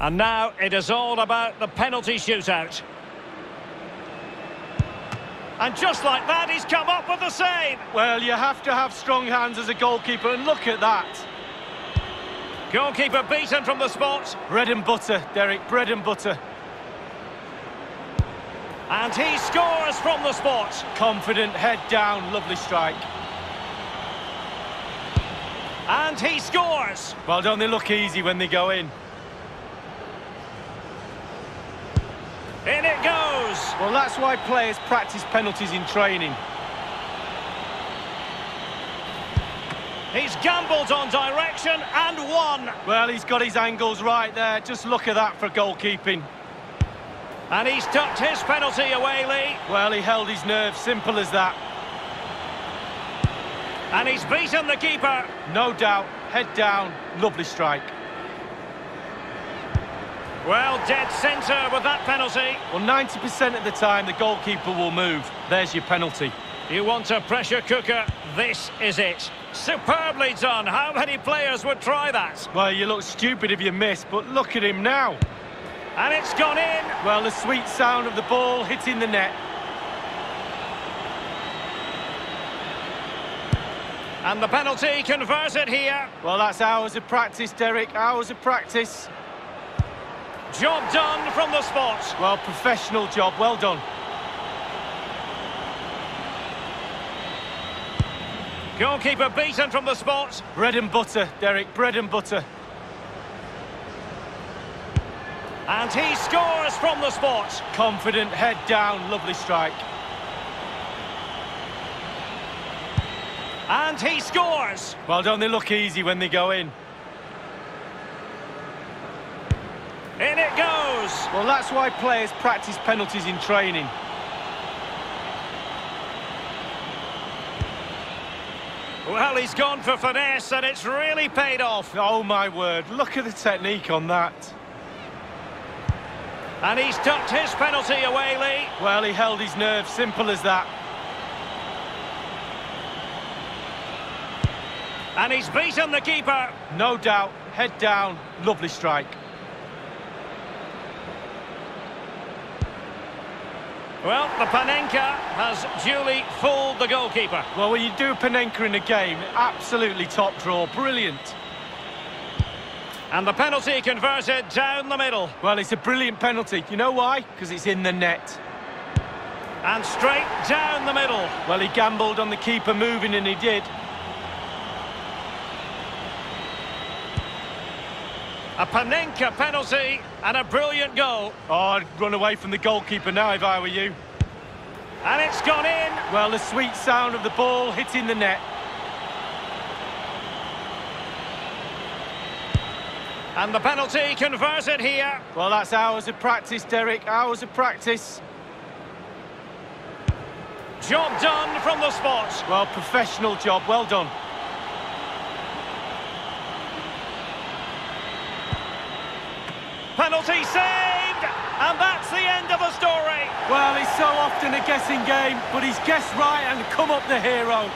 And now it is all about the penalty shootout. And just like that, he's come up with the save. Well, you have to have strong hands as a goalkeeper, and look at that. Goalkeeper beaten from the spot. Bread and butter, Derek, bread and butter. And he scores from the spot. Confident, head down, lovely strike. And he scores. Well, don't they look easy when they go in? In it goes. Well, that's why players practice penalties in training. He's gambled on direction and won. Well, he's got his angles right there. Just look at that for goalkeeping. And he's tucked his penalty away, Lee. Well, he held his nerve, simple as that. And he's beaten the keeper. No doubt, head down, lovely strike. Well, dead centre with that penalty. Well, 90% of the time, the goalkeeper will move. There's your penalty. You want a pressure cooker? This is it. Superbly done. How many players would try that? Well, you look stupid if you miss, but look at him now. And it's gone in. Well, the sweet sound of the ball hitting the net. And the penalty converted here. Well, that's hours of practice, Derek, hours of practice. Job done from the spot. Well, professional job, well done. Goalkeeper beaten from the spot. Bread and butter, Derek, bread and butter. And he scores from the spot. Confident, head down, lovely strike. And he scores. Well, don't they look easy when they go in? In it goes. Well, that's why players practice penalties in training. Well, he's gone for finesse and it's really paid off. Oh, my word, look at the technique on that. And he's tucked his penalty away, Lee. Well, he held his nerve, simple as that. And he's beaten the keeper. No doubt, head down, lovely strike. Well, the Panenka has duly fooled the goalkeeper. Well, when you do Panenka in a game, absolutely top draw, brilliant. And the penalty converted down the middle. Well, it's a brilliant penalty. You know why? Because it's in the net. And straight down the middle. Well, he gambled on the keeper moving, and he did. A Panenka penalty and a brilliant goal. Oh, I'd run away from the goalkeeper now if I were you. And it's gone in. Well, the sweet sound of the ball hitting the net. And the penalty converted here. Well, that's hours of practice, Derek, hours of practice. Job done from the spot. Well, professional job, well done. Penalty saved! And that's the end of the story. Well, it's so often a guessing game, but he's guessed right and come up the hero.